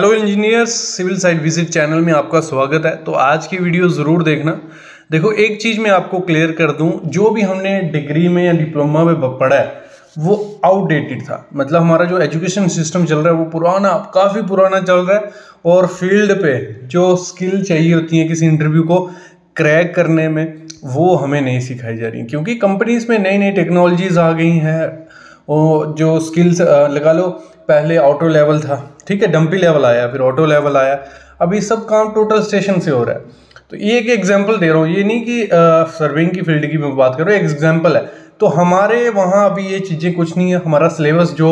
Hello engineers civil site visit channel में आपका स्वागत है। तो आज की वीडियो ज़रूर देखना। देखो, एक चीज़ मैं आपको क्लियर कर दूँ, जो भी हमने डिग्री में या डिप्लोमा में पढ़ा है, वो आउटडेटेड था। मतलब हमारा जो एजुकेशन सिस्टम चल रहा है, वो पुराना, काफ़ी पुराना चल रहा है और फ़ील्ड पे जो स्किल चाहिए होती है किसी इंटरव्यू को क्रैक करने में, वो हमें नहीं सिखाई जा रही। क्योंकि कंपनीज़ में नई नई टेक्नोलॉजीज़ आ गई हैं और जो स्किल्स लगा लो, पहले ऑटो लेवल था। ठीक है डंपी लेवल आया, फिर ऑटो लेवल आया। अभी सब काम टोटल स्टेशन से हो रहा है। तो ये एक एग्जांपल दे रहा हूँ। ये नहीं कि सर्विंग की फ़ील्ड की मैं बात कर रहा हूँ, एक एग्जांपल है। तो हमारे वहाँ अभी ये चीज़ें कुछ नहीं है। हमारा सिलेबस जो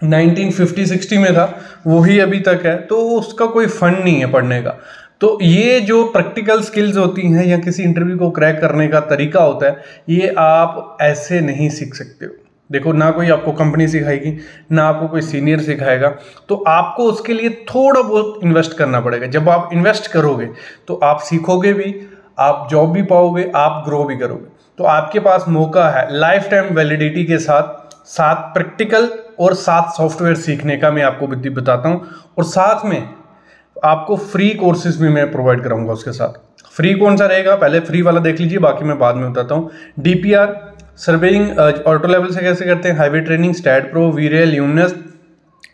1950-60 में था वही अभी तक है। तो उसका कोई फंड नहीं है पढ़ने का। तो ये जो प्रैक्टिकल स्किल्स होती हैं या किसी इंटरव्यू को क्रैक करने का तरीका होता है, ये आप ऐसे नहीं सीख सकते हो। देखो, ना कोई आपको कंपनी सिखाएगी, ना आपको कोई सीनियर सिखाएगा तो आपको उसके लिए थोड़ा बहुत इन्वेस्ट करना पड़ेगा। जब आप इन्वेस्ट करोगे तो आप सीखोगे भी, आप जॉब भी पाओगे, आप ग्रो भी करोगे। तो आपके पास मौका है लाइफ टाइम वैलिडिटी के साथ साथ प्रैक्टिकल और साथ सॉफ्टवेयर सीखने का मैं आपको विधि बताता हूँ। और साथ में, आपको फ्री कोर्सेज भी मैं प्रोवाइड कराऊँगा उसके साथ। फ्री कौन सा रहेगा? पहले फ्री वाला देख लीजिए, बाकी मैं बाद में बताता हूँ। डीपीआर सर्वेइंग ऑटो लेवल से कैसे करते हैं? हाईवे ट्रेनिंग स्टैट प्रो वीरियल यूनस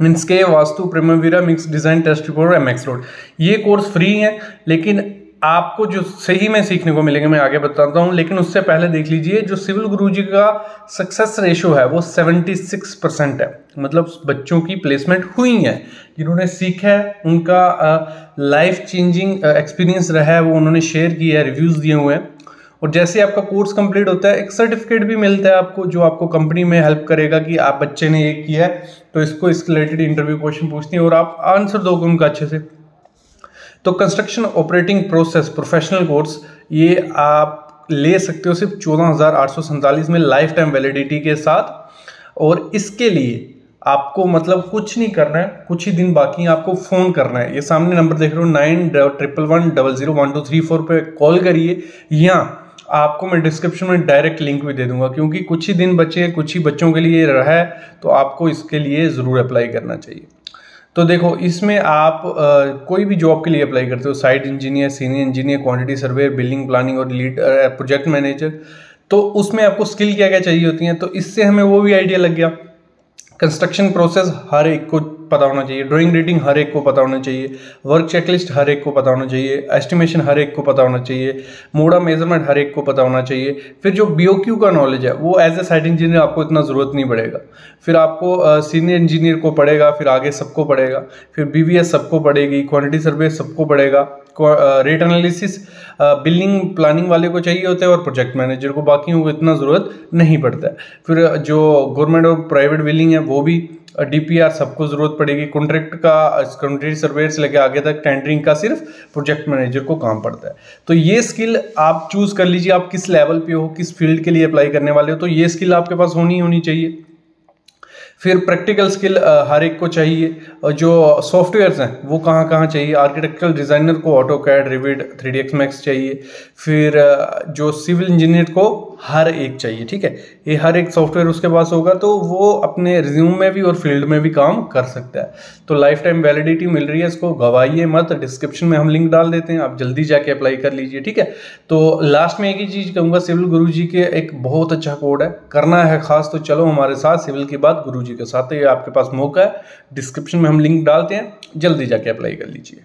मीन्स के वास्तु प्रेमवीरा mix design test report M X road ये कोर्स फ्री है, लेकिन आपको जो सही में सीखने को मिलेंगे, मैं आगे बताता हूँ, लेकिन उससे पहले देख लीजिए, जो सिविल गुरुजी का सक्सेस रेशो है, वो 76 परसेंट है. मतलब बच्चों की प्लेसमेंट हुई है. जिन्होंने सीखा है, उनका लाइफ चेंजिंग एक्सपीरियंस रहा है, वो उन्होंने शेयर किया है रिव्यूज़ दिए हुए हैं. और जैसे आपका कोर्स कंप्लीट होता है, एक सर्टिफिकेट भी मिलता है आपको, जो आपको कंपनी में हेल्प करेगा कि आप बच्चे ने ये किया है तो इसको इसके रिलेटेड इंटरव्यू क्वेश्चन पूछती हैं और आप आंसर दोगे उनका अच्छे से। तो construction operating process professional course ये आप ले सकते हो सिर्फ़ चौदह में लाइफ टाइम वैलिडिटी के साथ। और इसके लिए आपको मतलब कुछ नहीं करना है, कुछ ही दिन बाकी आपको फ़ोन करना है। ये सामने नंबर देख रहे हो, nine triple one double zero one two three four पे कॉल करिए। या आपको मैं डिस्क्रिप्शन में डायरेक्ट लिंक भी दे दूँगा क्योंकि कुछ ही दिन बचे कुछ ही बच्चों के लिए रहा है तो आपको इसके लिए ज़रूर अप्लाई करना चाहिए। तो देखो इसमें आप आ, कोई भी जॉब के लिए अप्लाई करते हो site engineer senior engineer quantity surveyor building planning और लीड प्रोजेक्ट मैनेजर तो उसमें आपको स्किल क्या क्या चाहिए होती हैं तो इससे हमें वो भी आइडिया लग गया। कंस्ट्रक्शन प्रोसेस हर एक को पता होना चाहिए। ड्राइंग रीडिंग हर एक को पता होना चाहिए। वर्क चेकलिस्ट हर एक को पता होना चाहिए। एस्टिमेशन हर एक को पता होना चाहिए। मोडा मेज़रमेंट हर एक को पता होना चाहिए। फिर जो बीओक्यू का नॉलेज है, वो एज ए साइट इंजीनियर आपको इतना ज़रूरत नहीं पड़ेगा। फिर आपको सीनियर इंजीनियर को पड़ेगा, फिर आगे सबको पड़ेगा। फिर बी सबको पड़ेगी क्वान्टिटी सर्वे सबको पड़ेगा। रेट एनालिसिस बिल्डिंग प्लानिंग वाले को चाहिए होता है और प्रोजेक्ट मैनेजर को बाकी को इतना ज़रूरत नहीं पड़ता है। फिर जो गवर्नमेंट और प्राइवेट बिल्डिंग है, वो भी डीपीआर सबको ज़रूरत पड़ेगी। कॉन्ट्रैक्ट का कॉन्ट्रेक्ट सर्वेयर से लेकर आगे तक टेंडरिंग का सिर्फ़ प्रोजेक्ट मैनेजर को काम पड़ता है। तो ये स्किल आप चूज़ कर लीजिए, आप किस लेवल पे हो, किस फ़ील्ड के लिए अप्लाई करने वाले हो तो ये स्किल आपके पास होनी होनी चाहिए। फिर प्रैक्टिकल स्किल हर एक को चाहिए। जो सॉफ्टवेयर्स हैं, वो कहाँ कहाँ चाहिए? आर्किटेक्चरल डिज़ाइनर को AutoCAD Revit three D X max चाहिए। फिर जो सिविल इंजीनियर को हर एक चाहिए, ठीक है? ये हर एक सॉफ्टवेयर उसके पास होगा तो वो अपने रिज्यूम में भी और फ़ील्ड में भी काम कर सकता है। तो लाइफ टाइम वैलिडिटी मिल रही है इसको, गवाइए मत। डिस्क्रिप्शन में हम लिंक डाल देते हैं, आप जल्दी जाके अप्लाई कर लीजिए, ठीक है? तो लास्ट में एक ही चीज़ कहूँगा सिविल गुरु जी के एक बहुत अच्छा कोड है, करना है खास तो चलो हमारे साथ सिविल की बात गुरु जी के साथ ये आपके पास मौका है। डिस्क्रिप्शन में हम लिंक डालते हैं। जल्दी जाके अप्लाई कर लीजिए।